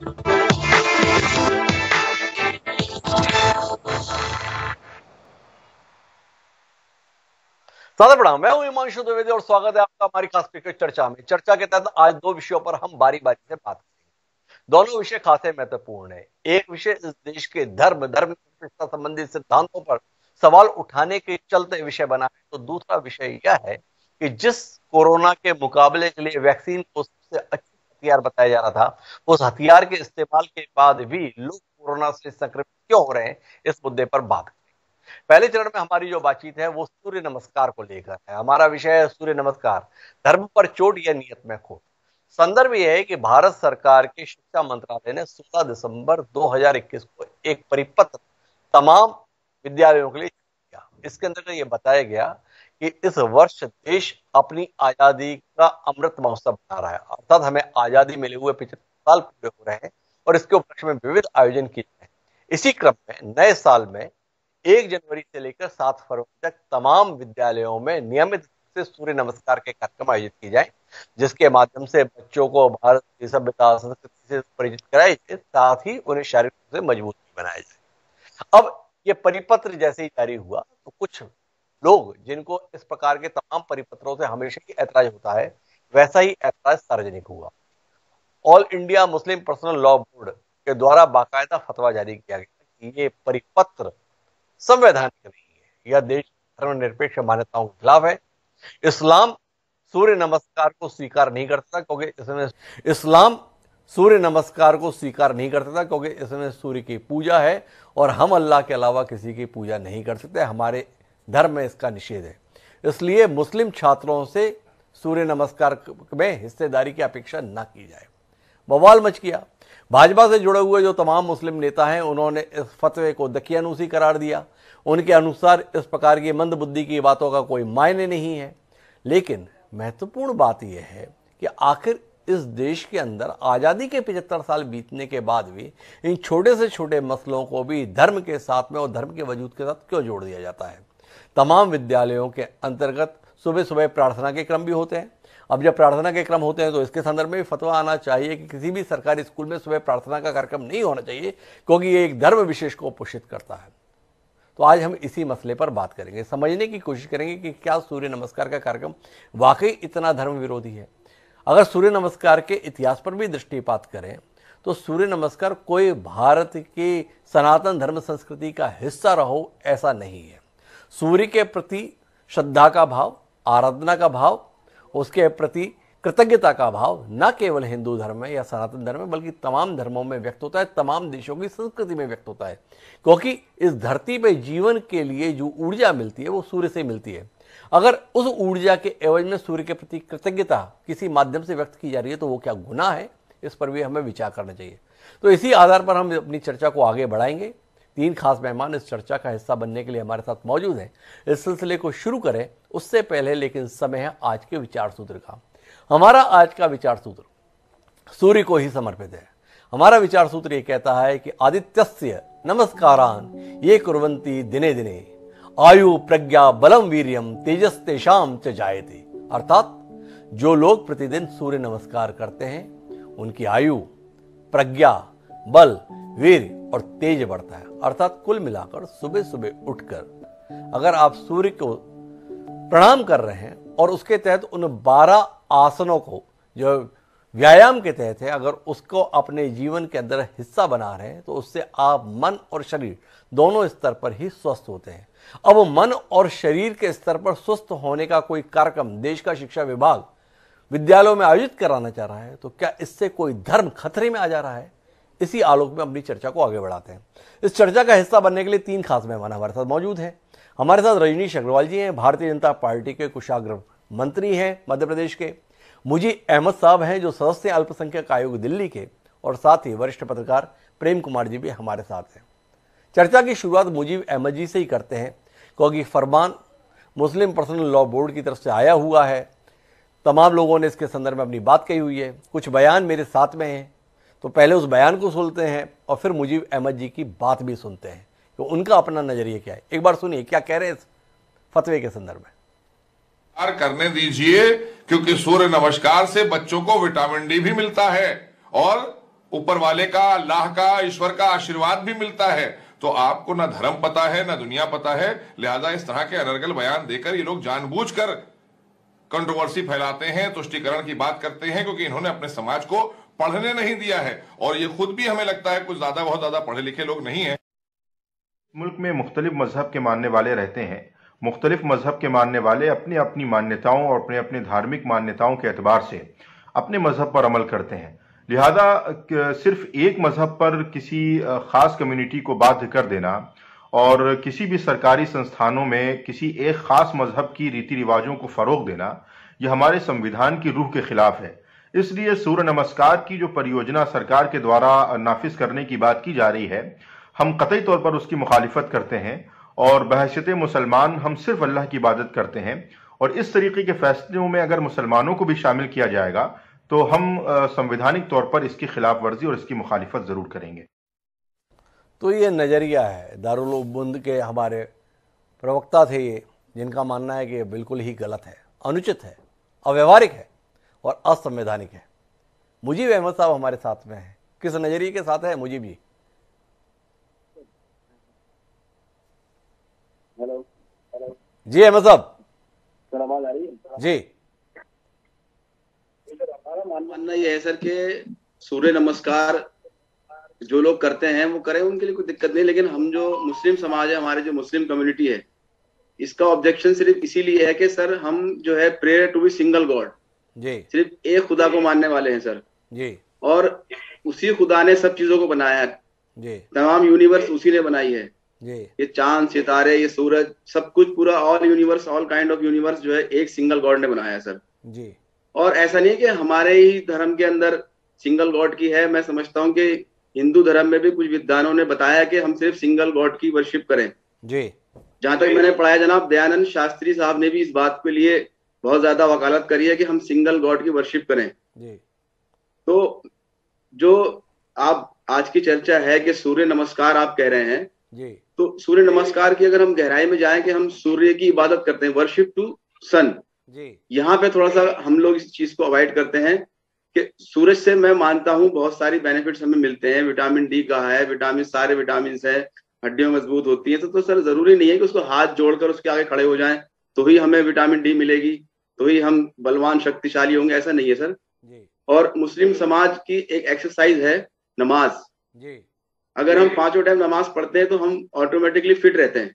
सादर प्रणाम मैं हूँ हिमांशु द्विवेदी और स्वागत है आपका हमारी खास क्रिकेट चर्चा में। चर्चा के तहत आज दो विषयों पर हम बारी बारी से बात करेंगे। दोनों विषय खासे महत्वपूर्ण है। एक विषय इस देश के धर्म धर्म संबंधित सिद्धांतों पर सवाल उठाने के चलते विषय बना है। तो दूसरा विषय यह है कि जिस कोरोना के मुकाबले के लिए वैक्सीन को सबसे अच्छी हथियार बताया जा रहा था, उस हथियार के इस्तेमाल के बाद भी लोग कोरोना से संक्रमित क्यों हो रहे हैं, इस मुद्दे पर बात पहले चरण में हमारी जो बातचीत है, वो सूर्य नमस्कार को लेकर है। हमारा विषय है सूर्य नमस्कार, धर्म पर चोट या नियत में खोट। संदर्भ यह है कि भारत सरकार के शिक्षा मंत्रालय ने 16 दिसंबर 2021 को एक परिपत्र तमाम विद्यालयों के लिए किया। इसके अंदर यह बताया गया कि इस वर्ष देश अपनी आज़ादी का अमृत महोत्सव बना रहा है। अर्थात हमें आज़ादी मिले हुए पिछहत्तर साल पूरे हो रहे हैं और इसके उपलक्ष्य में विविध आयोजन किए गए इसी क्रम में, नए साल में, एक जनवरी से लेकर सात फरवरी तक तमाम विद्यालयों में नियमित से सूर्य नमस्कार के कार्यक्रम आयोजित किए जाए, जिसके माध्यम से बच्चों को भारत की सभ्यता संस्कृति से परिचित कराया जाए, साथ ही उन्हें शारीरिक रूप से मज़बूत बनाया जाए। अब ये परिपत्र जैसे ही जारी हुआ तो कुछ लोग जिनको इस प्रकार के तमाम परिपत्रों से हमेशा ही ऐतराज होता है, वैसा ही ऐतराज सार्वजनिक हुआ। All India Muslim personal law board के द्वारा बाकायदा फतवा जारी किया गया कि ये परिपत्र संवैधानिक नहीं है। यह देश धर्मनिरपेक्ष मान्यताओं के खिलाफ है। इस्लाम सूर्य नमस्कार को स्वीकार नहीं करता, क्योंकि इसमें इस्लाम सूर्य नमस्कार को स्वीकार नहीं करता था, क्योंकि इसमें सूर्य की पूजा है और हम अल्लाह के अलावा किसी की पूजा नहीं कर सकते। हमारे धर्म में इसका निषेध है। इसलिए मुस्लिम छात्रों से सूर्य नमस्कार में हिस्सेदारी की अपेक्षा न की जाए। बवाल मच किया भाजपा से जुड़े हुए जो तमाम मुस्लिम नेता हैं, उन्होंने इस फतवे को दकियानूसी करार दिया। उनके अनुसार इस प्रकार की मंदबुद्धि की बातों का कोई मायने नहीं है। लेकिन महत्वपूर्ण बात यह है कि आखिर इस देश के अंदर आज़ादी के पिछहत्तर साल बीतने के बाद भी इन छोटे से छोटे मसलों को भी धर्म के साथ में और धर्म के वजूद के साथ क्यों जोड़ दिया जाता है? तमाम विद्यालयों के अंतर्गत सुबह सुबह प्रार्थना के क्रम भी होते हैं। अब जब प्रार्थना के क्रम होते हैं तो इसके संदर्भ में भी फतवा आना चाहिए कि किसी भी सरकारी स्कूल में सुबह प्रार्थना का कार्यक्रम नहीं होना चाहिए, क्योंकि ये एक धर्म विशेष को पोषित करता है। तो आज हम इसी मसले पर बात करेंगे। समझने की कोशिश करेंगे कि क्या सूर्य नमस्कार का कार्यक्रम वाकई इतना धर्म विरोधी है। अगर सूर्य नमस्कार के इतिहास पर भी दृष्टिपात करें तो सूर्य नमस्कार कोई भारत की सनातन धर्म संस्कृति का हिस्सा रहो, ऐसा नहीं है। सूर्य के प्रति श्रद्धा का भाव, आराधना का भाव, उसके प्रति कृतज्ञता का भाव, न केवल हिंदू धर्म में या सनातन धर्म में, बल्कि तमाम धर्मों में व्यक्त होता है, तमाम देशों की संस्कृति में व्यक्त होता है। क्योंकि इस धरती पर जीवन के लिए जो ऊर्जा मिलती है, वो सूर्य से मिलती है। अगर उस ऊर्जा के एवज में सूर्य के प्रति कृतज्ञता किसी माध्यम से व्यक्त की जा रही है तो वो क्या गुना है? इस पर भी हमें विचार करना चाहिए। तो इसी आधार पर हम अपनी चर्चा को आगे बढ़ाएँगे। तीन खास मेहमान इस चर्चा का हिस्सा बनने के लिए हमारे साथ मौजूद हैं। इस सिलसिले को शुरू करें उससे पहले, लेकिन समय है आज के विचार सूत्र का। हमारा आज का विचार सूत्र सूर्य को ही समर्पित है। हमारा विचार सूत्र ये कहता है कि आदित्य नमस्कारान, ये कुरंती दिने दिने। आयु प्रज्ञा बलम वीरियम तेजस तेषाम च जायते। अर्थात जो लोग प्रतिदिन सूर्य नमस्कार करते हैं, उनकी आयु, प्रज्ञा, बल वीर और तेज बढ़ता है। अर्थात कुल मिलाकर सुबह सुबह उठकर अगर आप सूर्य को प्रणाम कर रहे हैं और उसके तहत उन बारह आसनों को जो व्यायाम के तहत है, अगर उसको अपने जीवन के अंदर हिस्सा बना रहे हैं तो उससे आप मन और शरीर दोनों स्तर पर ही स्वस्थ होते हैं। अब मन और शरीर के स्तर पर स्वस्थ होने का कोई कार्यक्रम देश का शिक्षा विभाग विद्यालयों में आयोजित कराना चाह रहा है तो क्या इससे कोई धर्म खतरे में आ जा रहा है? इसी आलोक में अपनी चर्चा को आगे बढ़ाते हैं। इस चर्चा का हिस्सा बनने के लिए तीन खास मेहमान हमारे साथ मौजूद हैं। हमारे साथ रजनीश अग्रवाल जी हैं, भारतीय जनता पार्टी के कुशाग्र मंत्री हैं मध्य प्रदेश के। मुझी अहमद साहब हैं, जो सदस्य अल्पसंख्यक आयोग दिल्ली के, और साथ ही वरिष्ठ पत्रकार प्रेम कुमार जी भी हमारे साथ हैं। चर्चा की शुरुआत मुजीब अहमद जी से ही करते हैं, क्योंकि फरमान मुस्लिम पर्सनल लॉ बोर्ड की तरफ़ से आया हुआ है। तमाम लोगों ने इसके संदर्भ में अपनी बात कही हुई है। कुछ बयान मेरे साथ में हैं। तो पहले उस बयान को सुनते हैं और फिर मुजीब अहमद जी की बात भी सुनते हैं तो उनका अपना नज़रिया क्या है। एक बार सुनिए, क्या कह रहे हैं इस फतवे के संदर्भ में? करने दीजिए, क्योंकि सूर्य नमस्कार से बच्चों को विटामिन डी भी मिलता है और ऊपर वाले का, अल्लाह का, ईश्वर का आशीर्वाद भी मिलता है। तो आपको ना धर्म पता है, ना दुनिया पता है। लिहाजा इस तरह के अनर्गल बयान देकर ये लोग जानबूझकर कंट्रोवर्सी फैलाते हैं, तुष्टिकरण की बात करते हैं, क्योंकि इन्होंने अपने समाज को पढ़ने नहीं दिया है। और ये खुद भी हमें लगता है कुछ ज़्यादा, बहुत ज़्यादा पढ़े लिखे लोग नहीं है। मुल्क में मुख्तलिफ़ मज़हब के मानने वाले रहते हैं। मुख्तलिफ़ मज़हब के मानने वाले अपनी अपनी मान्यताओं और अपने अपने धार्मिक मान्यताओं के अतबार से अपने मज़हब पर अमल करते हैं। लिहाजा सिर्फ़ एक मज़हब पर किसी खास कम्युनिटी को बाध्य कर देना और किसी भी सरकारी संस्थानों में किसी एक खास मज़हब की रीति रिवाजों को फरोग देना, यह हमारे संविधान की रूह के खिलाफ है। इसलिए सूर्य नमस्कार की जो परियोजना सरकार के द्वारा नाफिज करने की बात की जा रही है, हम कतई तौर पर उसकी मुखालिफत करते हैं और बहसीत मुसलमान हम सिर्फ़ अल्लाह की इबादत करते हैं और इस तरीके के फैसलों में अगर मुसलमानों को भी शामिल किया जाएगा तो हम संवैधानिक तौर पर इसकी खिलाफ वर्जी और इसकी मुखालिफत ज़रूर करेंगे। तो ये नज़रिया है दारुल के हमारे प्रवक्ता थे ये जिनका मानना है कि ये बिल्कुल ही गलत है अनुचित है अव्यवहारिक है और असंवैधानिक है। मुजीब अहमद साहब हमारे साथ में है। किस नज़रिए के साथ है मुजीब जी? हेलो जी अहमद साहब। आवाज़ आ रही है? जी। हमारा मानना यह है सर कि सूर्य नमस्कार जो लोग करते हैं वो करें उनके लिए कोई दिक्कत नहीं लेकिन हम जो मुस्लिम समाज है हमारे जो मुस्लिम कम्युनिटी है इसका ऑब्जेक्शन सिर्फ़ इसीलिए है कि सर हम जो है prayer to be single God जी। सिर्फ़ एक खुदा को मानने वाले हैं सर। जी। और उसी खुदा ने सब चीज़ों को बनाया है। जी। तमाम यूनिवर्स उसी ने बनाई है। जी। ये चाँद सितारे ये सूरज सब कुछ पूरा all universe all kind of universe जो है एक सिंगल गॉड ने बनाया है सर। जी। और ऐसा नहीं है कि हमारे ही धर्म के अंदर सिंगल गॉड की है मैं समझता हूँ कि हिंदू धर्म में भी कुछ विद्वानों ने बताया कि हम सिर्फ़ सिंगल गॉड की वर्शिप करें। जी। जहाँ तक मैंने पढ़ाया जनाब दयानंद शास्त्री साहब ने भी इस बात के लिए बहुत ज़्यादा वकालत करी है कि हम सिंगल गॉड की वर्शिप करें। जी। तो जो आप आज की चर्चा है कि सूर्य नमस्कार आप कह रहे हैं जी। तो सूर्य नमस्कार की अगर हम गहराई में जाएँ कि हम सूर्य की इबादत करते हैं वर्शिप टू सन जी। यहाँ पे थोड़ा सा हम लोग इस चीज़ को अवॉइड करते हैं। कि सूरज से मैं मानता हूँ बहुत सारी बेनिफिट्स हमें मिलते हैं। विटामिन डी का है विटामिन सारे विटामिन है हड्डियों मज़बूत होती है। तो, तो सर ज़रूरी नहीं है कि उसको हाथ जोड़कर उसके आगे खड़े हो जाएँ तो ही हमें विटामिन डी मिलेगी तो ही हम बलवान शक्तिशाली होंगे ऐसा नहीं है सर। जी। और मुस्लिम समाज की एक एक्सरसाइज है नमाज़। जी। अगर हम पाँचों टाइम नमाज़ पढ़ते हैं तो हम ऑटोमेटिकली फिट रहते हैं।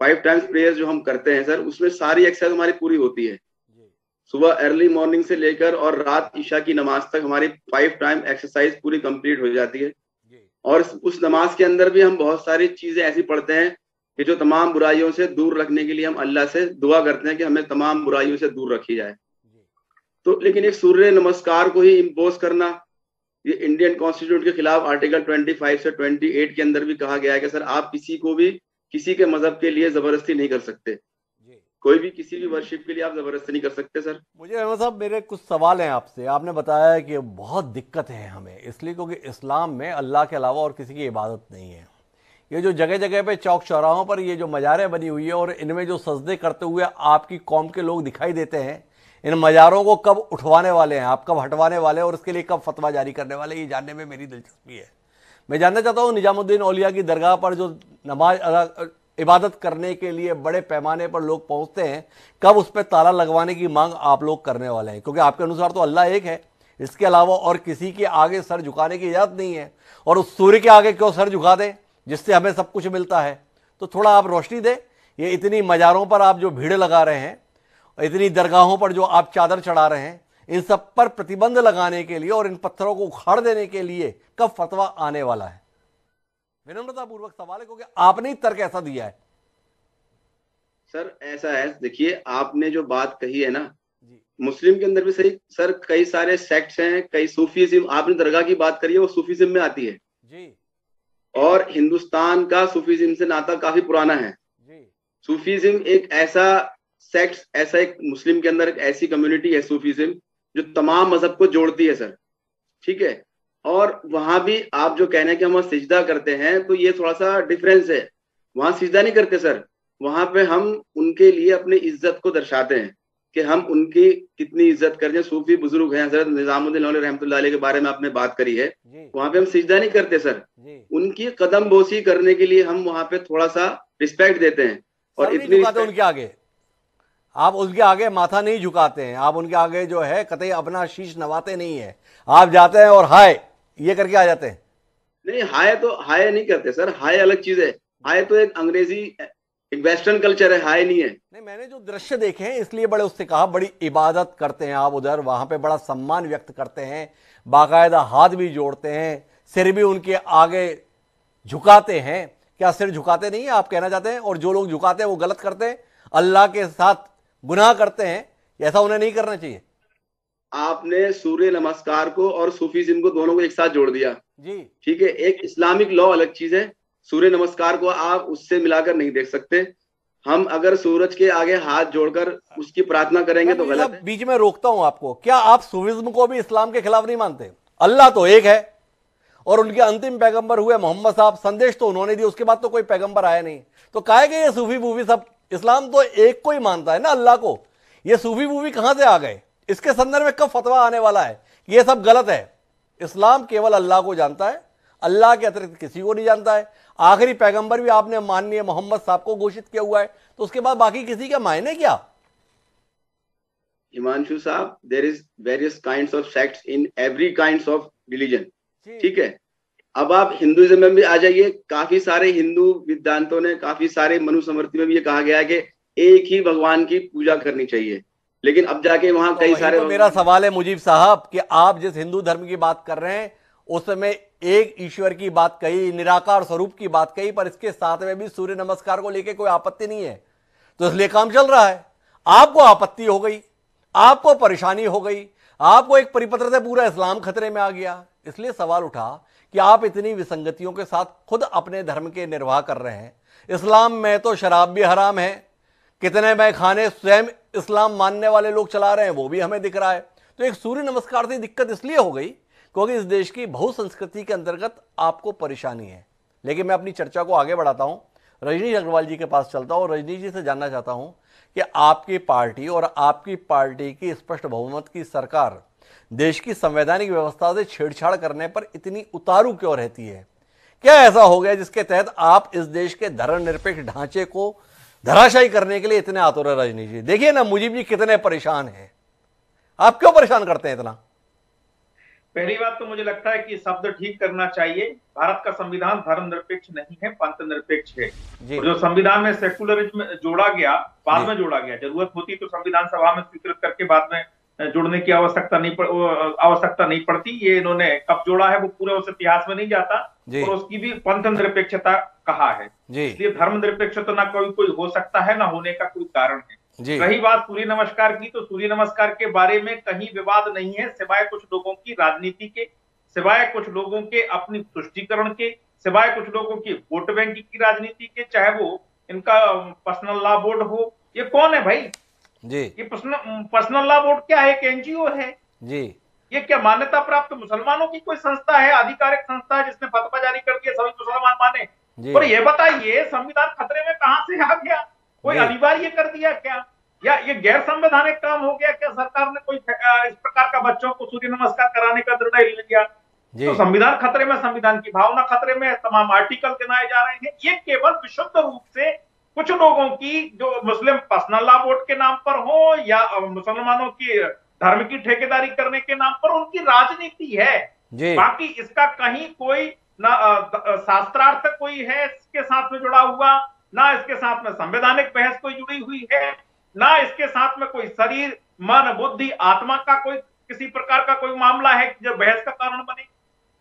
फाइव टाइम्स प्रेयर जो हम करते हैं सर उसमें सारी एक्सरसाइज हमारी पूरी होती है। सुबह अर्ली मॉर्निंग से लेकर और रात ईशा की नमाज़ तक हमारी फाइव टाइम एक्सरसाइज पूरी कंप्लीट हो जाती है। और उस नमाज़ के अंदर भी हम बहुत सारी चीज़ें ऐसी पढ़ते हैं कि जो तमाम बुराइयों से दूर रखने के लिए हम अल्लाह से दुआ करते हैं कि हमें तमाम बुराइयों से दूर रखी जाए। तो लेकिन एक सूर्य नमस्कार को ही इम्पोज करना ये इंडियन कॉन्स्टिट्यूट के खिलाफ आर्टिकल 25 से 28 के अंदर भी कहा गया है कि सर आप किसी को भी किसी के मज़हब के लिए ज़बरदस्ती नहीं कर सकते। कोई भी किसी भी वर्शिप के लिए आप ज़बरदस्ती नहीं कर सकते सर मुझे अहमद साहब, मेरे कुछ सवाल हैं आपसे। आपने बताया कि बहुत दिक्कत है हमें, इसलिए क्योंकि इस्लाम में अल्लाह के अलावा और किसी की इबादत नहीं है। ये जो जगह जगह पे चौक चौराहों पर ये जो मज़ारें बनी हुई है और इनमें जो सजदे करते हुए आपकी कौम के लोग दिखाई देते हैं, इन मज़ारों को कब उठवाने वाले हैं? आप कब हटवाने वाले हैं और इसके लिए कब फतवा जारी करने वाले ये जानने में मेरी दिलचस्पी है। मैं जानना चाहता हूँ निजामुद्दीन औलिया की दरगाह पर जो नमाज़ इबादत करने के लिए बड़े पैमाने पर लोग पहुँचते हैं, कब उस पर ताला लगवाने की मांग आप लोग करने वाले हैं? क्योंकि आपके अनुसार तो अल्लाह एक है। इसके अलावा और किसी के आगे सर झुकाने की इजाज़त नहीं है। और उस सूर्य के आगे क्यों सर झुका दें, जिससे हमें सब कुछ मिलता है? तो थोड़ा आप रोशनी दें। ये इतनी मज़ारों पर आप जो भीड़ लगा रहे हैं, इतनी दरगाहों पर जो आप चादर चढ़ा रहे हैं, इन सब पर प्रतिबंध लगाने के लिए और इन पत्थरों को उखाड़ देने के लिए कब फतवा आने वाला है? विनम्रता पूर्वक सवाल है क्योंकि आपने ही तर्क ऐसा दिया है। सर ऐसा है देखिए आपने जो बात कही है ना मुस्लिम के अंदर भी सही सर कई सारे सेक्ट्स हैं कई सूफीज्म आपने दरगाह की बात करी है वो सूफीज्म में आती है। जी। और हिंदुस्तान का सूफीज्म से नाता काफ़ी पुराना है। जी। सूफीज्म एक ऐसा सेक्ट ऐसा एक मुस्लिम के अंदर एक ऐसी कम्युनिटी है सूफीज्म जो तमाम मज़हब को जोड़ती है सर। ठीक है? और वहाँ भी आप जो कहने के हम सिजदा करते हैं तो ये थोड़ा सा डिफरेंस है। वहाँ सिजदा नहीं करते सर वहाँ पे हम उनके लिए अपनी इज़्ज़त को दर्शाते हैं कि हम उनकी कितनी इज़्ज़त कर रहे सूफी बुज़ुर्ग हैं हज़रत निजामुद्दीन रहमतुल्लाह के बारे में आपने बात करी है। वहाँ पे हम सिजदा नहीं करते सर उनकी कदम बोसी करने के लिए हम वहाँ पे थोड़ा सा रिस्पेक्ट देते हैं और इतनी उनके आगे। आप उनके आगे माथा नहीं झुकाते हैं। आप उनके आगे जो है कतई अपना शीश नवाते नहीं है। आप जाते हैं और हाय ये करके आ जाते हैं। नहीं हाय तो हाय नहीं करते सर। हाय अलग चीज़ है। हाय तो एक अंग्रेज़ी एक वेस्टर्न कल्चर है हाय नहीं है। नहीं मैंने जो दृश्य देखे हैं इसलिए बड़े उससे कहा बड़ी इबादत करते हैं आप उधर वहाँ पे बड़ा सम्मान व्यक्त करते हैं बाकायदा हाथ भी जोड़ते हैं सिर भी उनके आगे झुकाते हैं। क्या सिर झुकाते नहीं है आप कहना चाहते हैं? और जो लोग झुकाते हैं वो गलत करते हैं। अल्लाह के साथ गुनाह करते हैं ऐसा उन्हें नहीं करना चाहिए। आपने सूर्य नमस्कार को और सूफीज्म को दोनों को एक साथ जोड़ दिया। जी। ठीक है एक इस्लामिक लॉ अलग चीज़ है। सूर्य नमस्कार को आप उससे मिलाकर नहीं देख सकते। हम अगर सूरज के आगे हाथ जोड़कर उसकी प्रार्थना करेंगे तो गलत है। बीच में रोकता हूँ आपको। क्या आप सूफिज्म को भी इस्लाम के खिलाफ नहीं मानते? अल्लाह तो एक है और उनके अंतिम पैगंबर हुए मोहम्मद साहब। संदेश तो उन्होंने दिया उसके बाद तो कोई पैगंबर आया नहीं। तो कहे गए ये सूफी बूफी सब इस्लाम तो एक को ही मानता है ना अल्लाह को? ये सूफी बूफी कहाँ से आ गए? इसके संदर्भ में कब फतवा आने वाला है? ये सब गलत है। इस्लाम केवल अल्लाह को जानता है अल्लाह के अतिरिक्त किसी को नहीं जानता है। आखिरी पैगंबर भी आपने माननीय मोहम्मद साहब को घोषित किया हुआ है तो उसके बाद बाकी किसी का मायने क्या? हिमांशु साहब there is various kind of sects in every kind of religion ठीक है? अब आप हिंदुइज्म में भी आ जाइए। काफ़ी सारे हिंदू विद्वांतों ने काफ़ी सारे मनुस्मृति में भी ये कहा गया है कि एक ही भगवान की पूजा करनी चाहिए। लेकिन अब जाके वहाँ कई तो सारे तो मेरा सवाल है मुजीब साहब कि आप जिस हिंदू धर्म की बात कर रहे हैं उस समय एक ईश्वर की बात कही निराकार स्वरूप की बात कही पर इसके साथ में भी सूर्य नमस्कार को लेकर कोई आपत्ति नहीं है? तो इसलिए काम चल रहा है। आपको आपत्ति हो गई आपको परेशानी हो गई आपको एक परिपत्र से पूरा इस्लाम खतरे में आ गया। इसलिए सवाल उठा कि आप इतनी विसंगतियों के साथ खुद अपने धर्म के निर्वाह कर रहे हैं। इस्लाम में तो शराब भी हराम है कितने मैं खाने स्वयं इस्लाम मानने वाले लोग चला रहे हैं, वो भी हमें दिख रहा है। तो एक सूर्य नमस्कार से दिक्कत इसलिए हो गई क्योंकि इस देश की बहुसंस्कृति के अंतर्गत आपको परेशानी है। लेकिन मैं अपनी चर्चा को आगे बढ़ाता हूँ रजनीश अग्रवाल जी के पास चलता हूँ रजनीश जी से जानना चाहता हूँ कि आपकी पार्टी और आपकी पार्टी की स्पष्ट बहुमत की सरकार देश की संवैधानिक व्यवस्था से छेड़छाड़ करने पर इतनी उतारू क्यों रहती है? क्या ऐसा हो गया जिसके तहत आप इस देश के धर्मनिरपेक्ष ढांचे को धराशायी करने के लिए इतने आतुर है रजनी जी। देखिए ना मुजीब जी कितने परेशान हैं। आप क्यों परेशान करते हैं इतना? पहली बात तो मुझे लगता है कि शब्द ठीक करना चाहिए। भारत का संविधान धर्म निरपेक्ष नहीं है पंथ निरपेक्ष है। और जो संविधान में सेकुलरिज्म जोड़ा गया बाद में जोड़ा गया ज़रूरत होती तो संविधान सभा में स्वीकृत करके बाद में जुड़ने की आवश्यकता नहीं पड़ आवश्यकता नहीं पड़ती। ये इन्होंने कब जोड़ा है वो पूरे उस इतिहास में नहीं जाता और उसकी भी पंथ निरपेक्षता कहा है। इसलिए धर्म निरपेक्ष तो ना कोई कोई हो सकता है ना होने का कोई कारण है। रही बात सूर्य नमस्कार की तो सूर्य नमस्कार के बारे में कहीं विवाद नहीं है सिवाय कुछ लोगों की राजनीति के सिवाय कुछ लोगों के अपनी तुष्टिकरण के सिवाय कुछ लोगों की वोट बैंक की राजनीति के चाहे वो इनका पर्सनल लॉ बोर्ड हो। ये कौन है भाई? जी। ये पर्सनल लॉ बोर्ड क्या है? एक एनजीओ है। जी। ये क्या मान्यता प्राप्त मुसलमानों की कोई संस्था है? आधिकारिक संस्था है जिसने फतवा जारी कर दिया सभी मुसलमान माने। और ये बताइए संविधान खतरे में कहा से आ गया? कोई अनिवार्य कर दिया क्या? या ये गैर संवैधानिक काम हो गया क्या? सरकार ने कोई इस प्रकार का बच्चों को सूर्य नमस्कार कराने का निर्णय ले लिया? तो संविधान खतरे में संविधान की भावना खतरे में तमाम आर्टिकल गिनाए जा रहे हैं। ये केवल विशुद्ध रूप से कुछ लोगों की जो मुस्लिम पर्सनल लॉ बोर्ड के नाम पर हो या मुसलमानों की धर्म की ठेकेदारी करने के नाम पर उनकी राजनीति है। बाकी इसका कहीं कोई ना शास्त्रार्थ कोई है इसके साथ में जुड़ा हुआ ना इसके साथ में संवैधानिक बहस कोई जुड़ी हुई है ना इसके साथ में कोई शरीर मन बुद्धि आत्मा का कोई किसी प्रकार का कोई मामला है जो बहस का कारण बने।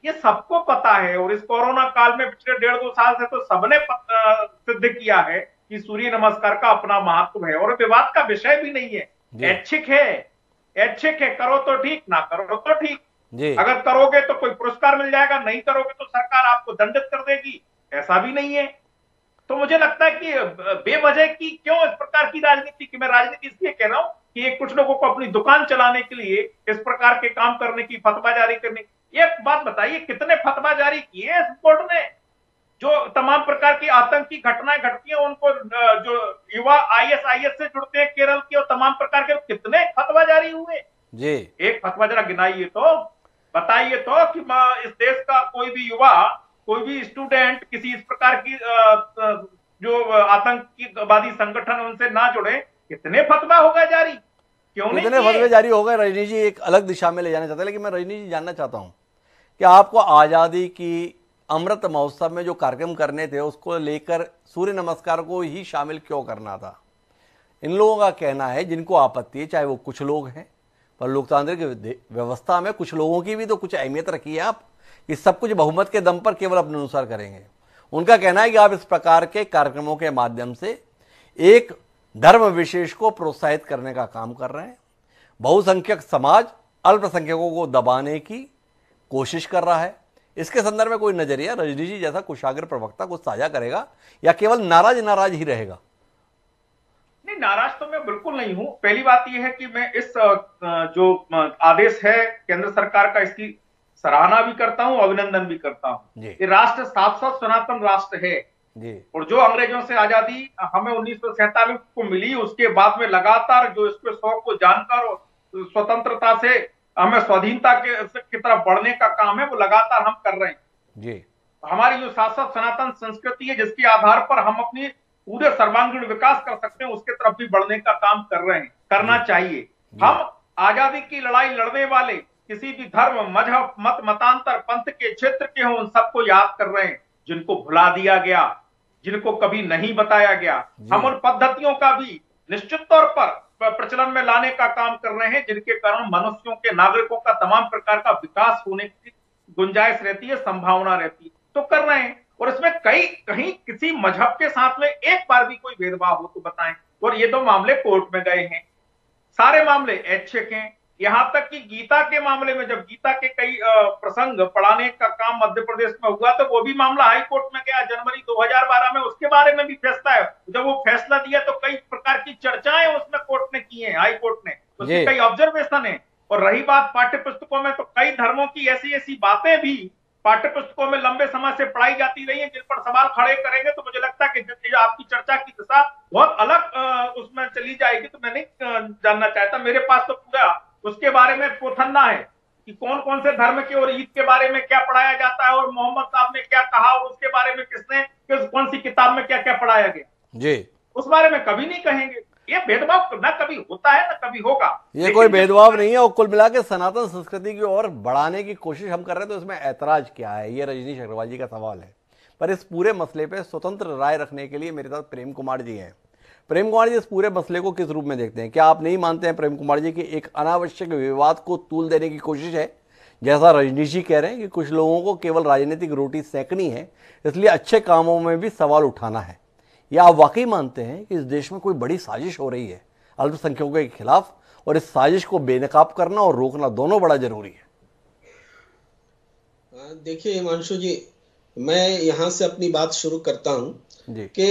ये सबको पता है और इस कोरोना काल में पिछले डेढ़ दो साल से तो सबने सिद्ध किया है कि सूर्य नमस्कार का अपना महत्व है और विवाद का विषय भी नहीं है। ऐच्छिक है ऐच्छिक है करो तो ठीक ना करो तो ठीक। अगर करोगे तो कोई पुरस्कार मिल जाएगा नहीं करोगे तो सरकार आपको दंडित कर देगी। ऐसा भी नहीं है। तो मुझे लगता है कि बेवजह की क्यों इस प्रकार की राजनीति की मैं राजनीति इसलिए कह रहा हूँ कि ये कुछ लोगों को अपनी दुकान चलाने के लिए इस प्रकार के काम करने की फतवा जारी करने। एक बात बताइए कितने फतवा जारी किए इस बोर्ड ने? जो तमाम प्रकार की आतंकी घटनाएँ घटती हैं उनको जो युवा आईएस आईएस से जुड़ते हैं केरल के और तमाम प्रकार के कितने फतवा जारी हुए? जी। एक फतवा जरा गिनाइए तो बताइए तो कि इस देश का कोई भी युवा कोई भी स्टूडेंट किसी इस प्रकार की जो आतंकवादी संगठन उनसे ना जुड़े कितने फतवा होगा जारी? क्यों नहीं कितने फतवे जारी हो गए रजनी जी एक अलग दिशा में ले जाना चाहते हैं लेकिन मैं रजनी जी जानना चाहता हूँ कि आपको आज़ादी की अमृत महोत्सव में जो कार्यक्रम करने थे, उसको लेकर सूर्य नमस्कार को ही शामिल क्यों करना था? इन लोगों का कहना है, जिनको आपत्ति है, चाहे वो कुछ लोग हैं, पर लोकतांत्रिक व्यवस्था में कुछ लोगों की भी तो कुछ अहमियत रखी है आप, कि सब कुछ बहुमत के दम पर केवल अपने अनुसार करेंगे। उनका कहना है कि आप इस प्रकार के कार्यक्रमों के माध्यम से एक धर्म विशेष को प्रोत्साहित करने का काम कर रहे हैं। बहुसंख्यक समाज अल्पसंख्यकों को दबाने की कोशिश कर रहा है। इसके संदर्भ में कोई नज़रिया रजनी जी जैसा कुशाग्र प्रवक्ता कुछ साझा करेगा या केवल नाराज़ नाराज़ ही रहेगा? नहीं नाराज़ तो मैं बिल्कुल नहीं हूँ। पहली बात यह है कि मैं इस जो आदेश है केंद्र सरकार का इसकी सराहना भी करता हूँ अभिनंदन भी करता हूँ। ये राष्ट्र साक्षात सनातन राष्ट्र है। और जो अंग्रेज़ों से आज़ादी हमें उन्नीस को मिली उसके बाद में लगातार जो इसके शौक को जानकर स्वतंत्रता से हमें स्वाधीनता के की तरफ़ बढ़ने का काम है वो लगातार हम कर रहे हैं। जी। हमारी जो शासक सनातन संस्कृति है जिसके आधार पर हम अपनी पूरे सर्वांगीण विकास कर सकते हैं उसके तरफ़ भी बढ़ने का काम कर रहे हैं करना चाहिए। हम आज़ादी की लड़ाई लड़ने वाले किसी भी धर्म मज़हब मत मतांतर पंथ के क्षेत्र के हों उन सबको याद कर रहे हैं जिनको भुला दिया गया जिनको कभी नहीं बताया गया। हम उन पद्धतियों का भी निश्चित तौर पर प्रचलन में लाने का काम कर रहे हैं, जिनके कारण मनुष्यों के नागरिकों का तमाम प्रकार का विकास होने की गुंजाइश रहती है, संभावना रहती है। तो कर रहे हैं। और इसमें कई, कहीं किसी मज़हब के साथ में एक बार भी कोई भेदभाव हो तो बताएँ। और ये दो मामले कोर्ट में गए हैं। सारे मामले ऐच्छिक हैं। यहाँ तक कि गीता के मामले में जब गीता के कई प्रसंग पढ़ाने का काम मध्य प्रदेश में हुआ तो वो भी मामला हाई कोर्ट में गया जनवरी 2012 में। उसके बारे में भी फैसला है। जब वो फैसला दिया तो कई प्रकार की चर्चाएँ उसमें कोर्ट ने की है हाई कोर्ट ने। उसकी कई ऑब्जर्वेशन है। और रही बात पाठ्य पुस्तकों में तो कई धर्मों की ऐसी ऐसी बातें भी पाठ्य पुस्तकों में लंबे समय से पढ़ाई जाती रही है जिन पर सवाल खड़े करेंगे तो मुझे लगता है कि आपकी चर्चा की दिशा बहुत अलग उसमें चली जाएगी तो मैं नहीं जानना चाहता। मेरे पास तो पूरा उसके बारे में पोथन्ना है कि कौन कौन से धर्म के और ईद के बारे में क्या पढ़ाया जाता है और मोहम्मद साहब ने क्या कहा और उसके बारे में किसने किस कौन सी किताब में क्या क्या पढ़ाया गया। जी। उस बारे में कभी नहीं कहेंगे। ये भेदभाव न कभी होता है न कभी होगा। ये कोई भेदभाव नहीं है और कुल मिला के सनातन संस्कृति की ओर बढ़ाने की कोशिश हम कर रहे हैं तो इसमें ऐतराज क्या है? ये रजनीश अग्रवाल जी का सवाल है। पर इस पूरे मसले पे स्वतंत्र राय रखने के लिए मेरे साथ प्रेम कुमार जी हैं। प्रेम कुमार जी इस पूरे मसले को किस रूप में देखते हैं? क्या आप नहीं मानते हैं प्रेम कुमार जी कि एक अनावश्यक विवाद को तूल देने की कोशिश है? जैसा रजनीश जी कह रहे हैं कि कुछ लोगों को केवल राजनीतिक रोटी सेकनी है, इसलिए अच्छे कामों में भी सवाल उठाना है। या आप वाकई मानते हैं कि इस देश में कोई बड़ी साजिश हो रही है? अल्पसंख्यकों के खिलाफ और इस साजिश को बेनकाब करना और रोकना दोनों बड़ा ज़रूरी है। देखिए हिमांशु जी, मैं यहाँ से अपनी बात शुरू करता हूँ। कि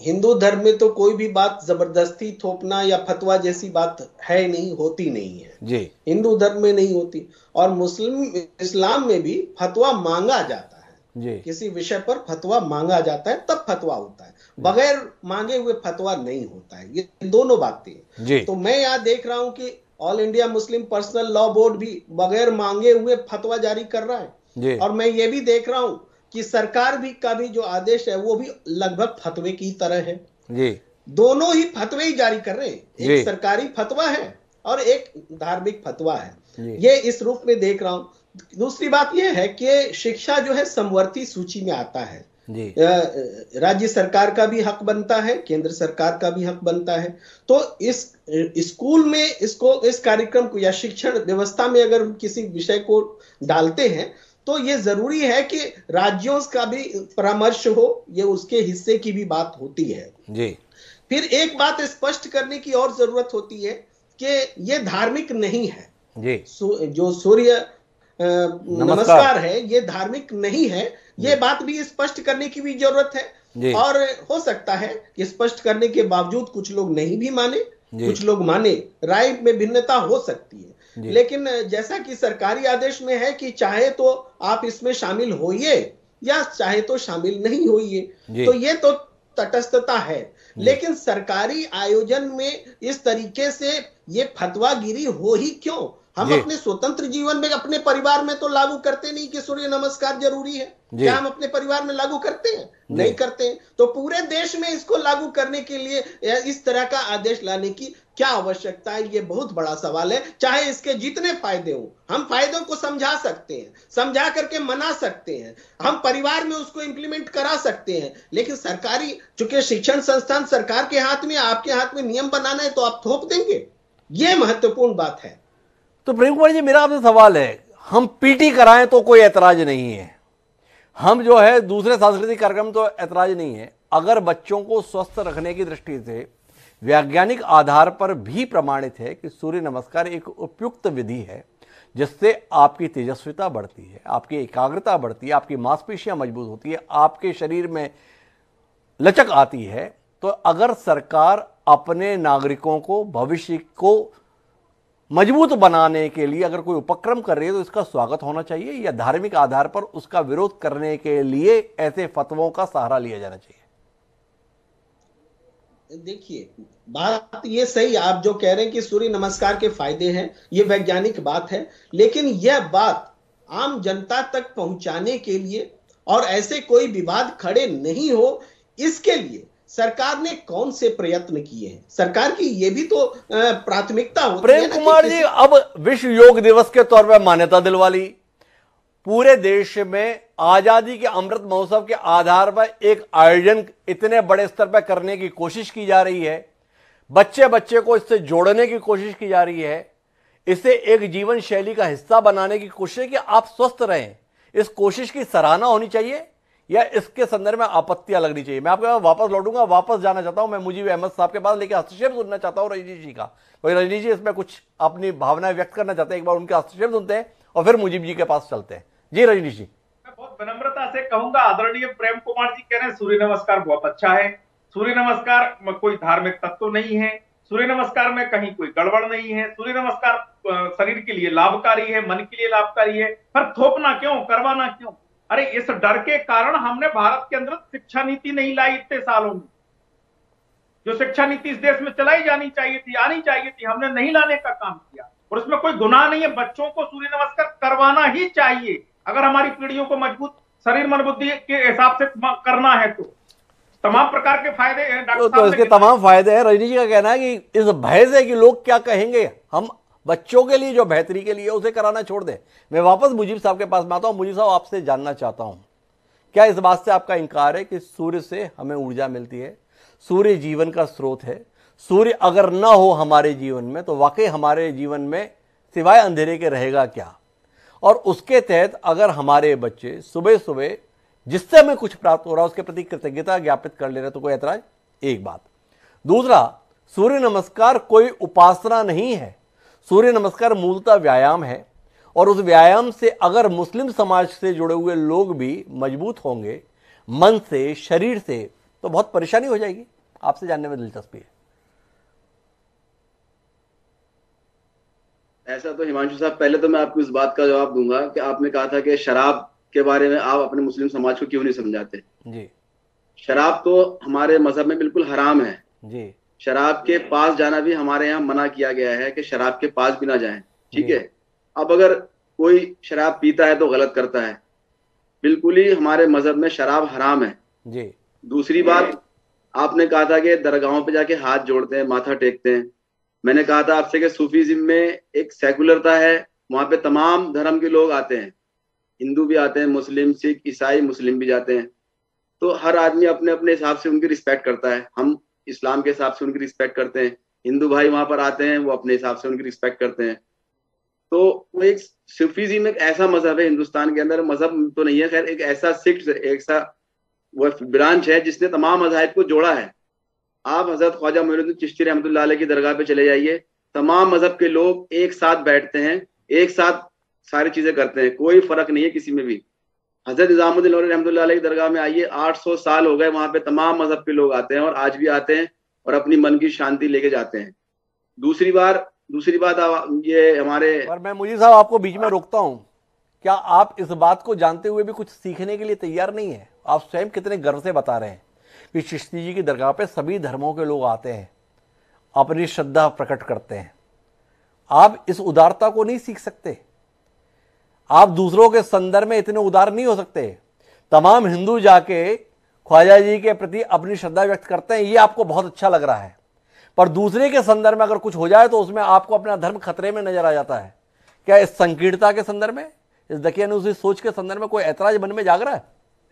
हिंदू धर्म में तो कोई भी बात ज़बरदस्ती थोपना या फतवा जैसी बात है नहीं होती नहीं है। जी। हिंदू धर्म में नहीं होती। और मुस्लिम इस्लाम में भी फतवा मांगा जाता है। जी। किसी विषय पर फतवा मांगा जाता है तब फतवा होता है। बगैर मांगे हुए फतवा नहीं होता है। ये दोनों बातें तो मैं यहाँ देख रहा हूँ कि all India Muslim personal law board भी बगैर मांगे हुए फतवा जारी कर रहा है। और मैं ये भी देख रहा हूँ कि सरकार भी का भी जो आदेश है वो भी लगभग फतवे की तरह है। जी। दोनों ही फतवे ही जारी कर रहे हैं। एक सरकारी फतवा है और एक धार्मिक फतवा है। ये इस रूप में देख रहा हूँ। दूसरी बात यह है कि शिक्षा जो है समवर्ती सूची में आता है। राज्य सरकार का भी हक बनता है केंद्र सरकार का भी हक बनता है। तो इस स्कूल में इसको इस कार्यक्रम को या शिक्षण व्यवस्था में अगर किसी विषय को डालते हैं तो ये ज़रूरी है कि राज्यों का भी परामर्श हो ये उसके हिस्से की भी बात होती है। जी। फिर एक बात स्पष्ट करने की और ज़रूरत होती है कि ये धार्मिक नहीं है। जी। जो सूर्य नमस्कार, नमस्कार है ये धार्मिक नहीं है। ये बात भी स्पष्ट करने की भी ज़रूरत है। और हो सकता है कि स्पष्ट करने के बावजूद कुछ लोग नहीं भी माने कुछ लोग माने। राय में भिन्नता हो सकती है। लेकिन जैसा कि सरकारी आदेश में है कि चाहे तो आप इसमें शामिल होइए या चाहे तो शामिल नहीं होइए तो ये तो तटस्थता है। लेकिन सरकारी आयोजन में इस तरीके से ये फतवागिरी हो ही क्यों? हम अपने स्वतंत्र जीवन में अपने परिवार में तो लागू करते नहीं कि सूर्य नमस्कार ज़रूरी है। क्या हम अपने परिवार में लागू करते हैं? नहीं करते। हैं तो पूरे देश में इसको लागू करने के लिए इस तरह का आदेश लाने की क्या आवश्यकता है? ये बहुत बड़ा सवाल है। चाहे इसके जितने फ़ायदे हो हम फायदों को समझा सकते हैं समझा करके मना सकते हैं। हम परिवार में उसको इंप्लीमेंट करा सकते हैं। लेकिन सरकारी चूँकि शिक्षण संस्थान सरकार के हाथ में आपके हाथ में नियम बनाना है तो आप थोप देंगे। ये महत्वपूर्ण बात है। तो प्रेम कुमार जी, मेरा आपसे सवाल है, हम पीटी कराएँ तो कोई ऐतराज नहीं है। हम जो है, दूसरे सांस्कृतिक कार्यक्रम तो ऐतराज नहीं है। अगर बच्चों को स्वस्थ रखने की दृष्टि से वैज्ञानिक आधार पर भी प्रमाणित है कि सूर्य नमस्कार एक उपयुक्त विधि है, जिससे आपकी तेजस्विता बढ़ती है, आपकी एकाग्रता बढ़ती है, आपकी मांसपेशियाँ मज़बूत होती है, आपके शरीर में लचक आती है तो अगर सरकार अपने नागरिकों को, भविष्य को मज़बूत बनाने के लिए अगर कोई उपक्रम कर रही है तो इसका स्वागत होना चाहिए या धार्मिक आधार पर उसका विरोध करने के लिए ऐसे फतवों का सहारा लिया जाना चाहिए। देखिए, बात ये सही आप जो कह रहे हैं कि सूर्य नमस्कार के फ़ायदे हैं, ये वैज्ञानिक बात है, लेकिन यह बात आम जनता तक पहुँचाने के लिए और ऐसे कोई विवाद खड़े नहीं हो, इसके लिए सरकार ने कौन से प्रयत्न किए हैं? सरकार की ये भी तो प्राथमिकता होती प्रेम कुमार जी अब विश्व योग दिवस के तौर पर मान्यता दिलवा ली। पूरे देश में आज़ादी के अमृत महोत्सव के आधार पर एक आयोजन इतने बड़े स्तर पर करने की कोशिश की जा रही है। बच्चे बच्चे को इससे जोड़ने की कोशिश की जा रही है। इसे एक जीवन शैली का हिस्सा बनाने की कोशिश कि। आप स्वस्थ रहें। इस कोशिश की सराहना होनी चाहिए। या इसके संदर्भ में आपत्तियाँ लगनी चाहिए। मैं आपके पास वापस लौटूँगा, वापस जाना चाहता हूँ, मैं मुजीब अहमद साहब के पास लेकिन हस्तक्षेप सुनना चाहता हूँ रजनी जी का। कोई रजनी जी, इसमें कुछ अपनी भावनाएँ व्यक्त करना चाहते हैं, एक बार उनके हस्तक्षेप सुनते हैं और फिर मुजीब जी के पास चलते हैं। जी रजनी जी। मैं बहुत विनम्रता से कहूँगा, आदरणीय प्रेम कुमार जी कह रहे हैं, सूर्य नमस्कार बहुत अच्छा है। सूर्य नमस्कार में कोई धार्मिक तत्व नहीं है। सूर्य नमस्कार में कहीं कोई गड़बड़ नहीं है। सूर्य नमस्कार शरीर के लिए लाभकारी है, मन के लिए लाभकारी है। पर थोपना क्यों? करवाना क्यों? अरे इस डर के कारण हमने भारत के अंदर शिक्षा नीति नहीं लाई इतने सालों में। जो शिक्षा नीति इस देश में चलाई जानी चाहिए थी आनी चाहिए थी हमने नहीं लाने का काम किया। और उसमें कोई गुनाह नहीं है बच्चों को सूर्य नमस्कार करवाना ही चाहिए। अगर हमारी पीढ़ियों को मज़बूत शरीर मन बुद्धि के हिसाब से करना है तो। तमाम प्रकार के फ़ायदे हैं तो, तो इसके तमाम फ़ायदे हैं। रजनी जी का कहना है कि इस भय से कि लोग क्या कहेंगे? हम बच्चों के लिए, जो बेहतरी के लिए, उसे कराना छोड़ दें। मैं वापस मुजीब साहब के पास में आता हूँ, मुजीब साहब आपसे जानना चाहता हूँ। क्या इस बात से आपका इंकार है कि सूर्य से हमें ऊर्जा मिलती है? सूर्य जीवन का स्रोत है। सूर्य अगर ना हो हमारे जीवन में तो वाकई हमारे जीवन में सिवाय अंधेरे के रहेगा क्या? और उसके तहत अगर हमारे बच्चे सुबह सुबह जिससे हमें कुछ प्राप्त हो रहा है, उसके प्रति कृतज्ञता ज्ञापित कर ले रहे तो कोई ऐतराज? एक बात। दूसरा, सूर्य नमस्कार कोई उपासना नहीं है। सूर्य नमस्कार मूलतः व्यायाम है और उस व्यायाम से अगर मुस्लिम समाज से जुड़े हुए लोग भी मज़बूत होंगे मन से शरीर से तो बहुत परेशानी हो जाएगी। आपसे जानने में दिलचस्पी है। ऐसा तो हिमांशु साहब पहले तो मैं आपको इस बात का जवाब दूँगा कि आपने कहा था कि शराब के बारे में आप अपने मुस्लिम समाज को क्यों नहीं समझाते? जी। शराब तो हमारे मज़हब में बिल्कुल हराम है। जी। शराब के पास जाना भी हमारे यहाँ मना किया गया है कि शराब के पास भी ना जाए ठीक है? अब अगर कोई शराब पीता है तो गलत करता है। बिल्कुल ही हमारे मज़हब में शराब हराम है। जी। दूसरी बात आपने कहा था कि दरगाहों पे जाके हाथ जोड़ते हैं माथा टेकते हैं। मैंने कहा था आपसे कि सूफीज्म में एक सेकुलरता है वहाँ पे तमाम धर्म के लोग आते हैं। हिंदू भी आते हैं मुस्लिम सिख ईसाई मुस्लिम भी जाते हैं। तो हर आदमी अपने अपने हिसाब से उनकी रिस्पेक्ट करता है। हम इस्लाम के हिसाब से उनकी रिस्पेक्ट करते हैं। हिंदू भाई वहाँ पर आते हैं, वो अपने हिसाब से उनकी रिस्पेक्ट करते हैं। तो वो एक सूफीजी एक ऐसा मज़हब है हिंदुस्तान के अंदर। मज़हब तो नहीं है, खैर, एक ऐसा सिक्स ऐसा वो ब्रांच है जिसने तमाम मजाहब को जोड़ा है। आप हज़रत ख्वाजा मोहनुद्दीन चिश्ती रहमत की दरगाह पे चले जाइए। तमाम मज़हब के लोग एक साथ बैठते हैं, एक साथ सारी चीज़ें करते हैं। कोई फ़र्क नहीं है किसी में भी। हज़रत निजामुद्दीन रहमत की दरगाह में आइए। 800 साल हो गए वहाँ पे तमाम मज़हब के लोग आते हैं और आज भी आते हैं और अपनी मन की शांति लेके जाते हैं। दूसरी बार, दूसरी बात ये हमारे और मैं मुझे साहब, आपको बीच में रोकता हूँ। क्या आप इस बात को जानते हुए भी कुछ सीखने के लिए तैयार नहीं है? आप स्वयं कितने गर्व से बता रहे हैं कि चिश्ती जी की दरगाह पे सभी धर्मों के लोग आते हैं, अपनी श्रद्धा प्रकट करते हैं। आप इस उदारता को नहीं सीख सकते। आप दूसरों के संदर्भ में इतने उदार नहीं हो सकते। तमाम हिंदू जाके ख्वाजा जी के प्रति अपनी श्रद्धा व्यक्त करते हैं ये आपको बहुत अच्छा लग रहा है। पर दूसरे के संदर्भ में अगर कुछ हो जाए तो उसमें आपको अपना धर्म खतरे में नज़र आ जाता है। क्या इस संकीर्णता के संदर्भ में इस दकियानुसी सोच के संदर्भ में कोई ऐतराज मन में जाग रहा है?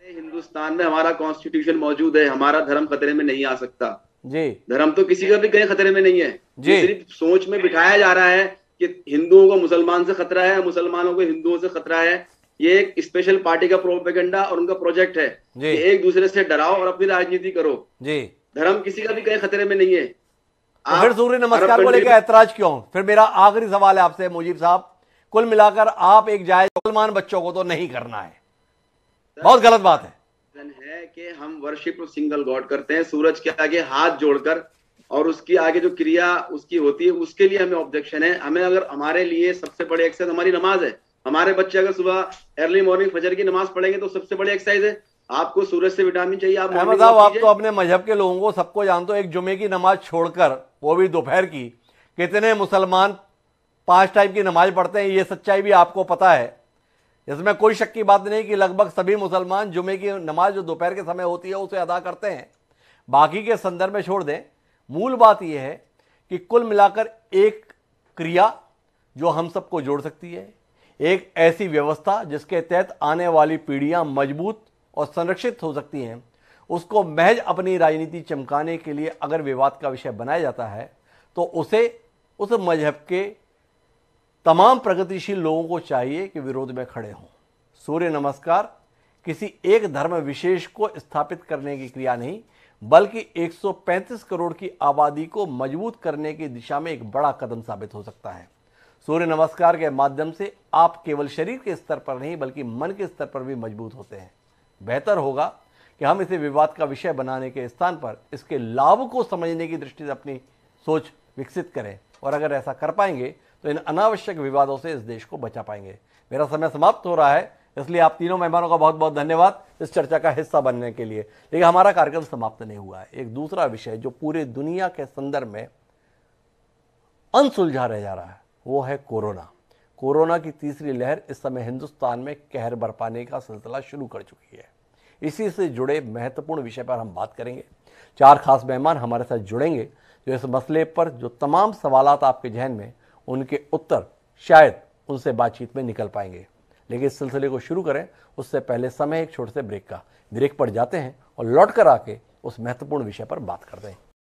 हिंदुस्तान में हमारा कॉन्स्टिट्यूशन मौजूद है हमारा धर्म खतरे में नहीं आ सकता। जी। धर्म तो किसी का भी कहीं खतरे में नहीं है। जी। सिर्फ़ सोच में बिठाया जा रहा है कि हिंदुओं को मुसलमान से खतरा है मुसलमानों को हिंदुओं से खतरा है ये एक स्पेशल पार्टी का प्रोपेगेंडा और उनका प्रोजेक्ट है कि एक दूसरे से डराओ और अपनी राजनीति करो। जी। धर्म किसी का भी कहीं खतरे में नहीं है। तो फिर सूर्य नमस्कार को लेकर ऐतराज क्यों? फिर मेरा आखिरी सवाल है आपसे मुजीब साहब। कुल मिलाकर आप एक जायज़ मुसलमान बच्चों को तो नहीं करना है। बहुत गलत बात है। है कि हम वर्शिप सिंगल गॉड करते हैं सूरज के आगे हाथ जोड़कर और उसकी आगे जो क्रिया उसकी होती है उसके लिए हमें ऑब्जेक्शन है। हमें अगर हमारे लिए सबसे बड़ी एक्सरसाइज हमारी नमाज़ है। हमारे बच्चे अगर सुबह अर्ली मॉर्निंग फजर की नमाज़ पढ़ेंगे तो सबसे बड़ी एक्सरसाइज है। आपको सूरज से विटामिन चाहिए आप अहमद साहब आप तो अपने मज़हब के लोगों को सबको जानते हो एक जुमे की नमाज़ छोड़कर वो भी दोपहर की। कितने मुसलमान पाँच टाइम की नमाज़ पढ़ते हैं ये सच्चाई भी आपको पता है। इसमें कोई शक की बात नहीं कि लगभग सभी मुसलमान जुमे की नमाज़ जो दोपहर के समय होती है उसे अदा करते हैं। बाकी के संदर्भ में छोड़ दें। मूल बात यह है कि कुल मिलाकर एक क्रिया जो हम सबको जोड़ सकती है, एक ऐसी व्यवस्था जिसके तहत आने वाली पीढ़ियाँ मज़बूत और संरक्षित हो सकती हैं, उसको महज अपनी राजनीति चमकाने के लिए अगर विवाद का विषय बनाया जाता है तो उसे, उस मज़हब के तमाम प्रगतिशील लोगों को चाहिए कि विरोध में खड़े हों। सूर्य नमस्कार किसी एक धर्म विशेष को स्थापित करने की क्रिया नहीं बल्कि 135 करोड़ की आबादी को मज़बूत करने की दिशा में एक बड़ा कदम साबित हो सकता है। सूर्य नमस्कार के माध्यम से आप केवल शरीर के स्तर पर नहीं, बल्कि मन के स्तर पर भी मज़बूत होते हैं। बेहतर होगा कि हम इसे विवाद का विषय बनाने के स्थान पर इसके लाभ को समझने की दृष्टि से अपनी सोच विकसित करें और अगर ऐसा कर पाएँगे तो इन अनावश्यक विवादों से इस देश को बचा पाएँगे। मेरा समय समाप्त हो रहा है। इसलिए आप तीनों मेहमानों का बहुत बहुत धन्यवाद इस चर्चा का हिस्सा बनने के लिए। लेकिन हमारा कार्यक्रम समाप्त नहीं हुआ है। एक दूसरा विषय जो पूरे दुनिया के संदर्भ में अनसुलझा रह जा रहा है, वो है कोरोना। कोरोना की तीसरी लहर इस समय हिंदुस्तान में कहर बरपाने का सिलसिला शुरू कर चुकी है। इसी से जुड़े महत्वपूर्ण विषय पर हम बात करेंगे। चार खास मेहमान हमारे साथ जुड़ेंगे जो इस मसले पर जो तमाम सवाल आपके जहन में, उनके उत्तर शायद उनसे बातचीत में निकल पाएँगे। लेकिन इस सिलसिले को शुरू करें, उससे पहले समय एक छोटे से ब्रेक का। ब्रेक पर जाते हैं और लौट कर आके उस महत्वपूर्ण विषय पर बात करते हैं।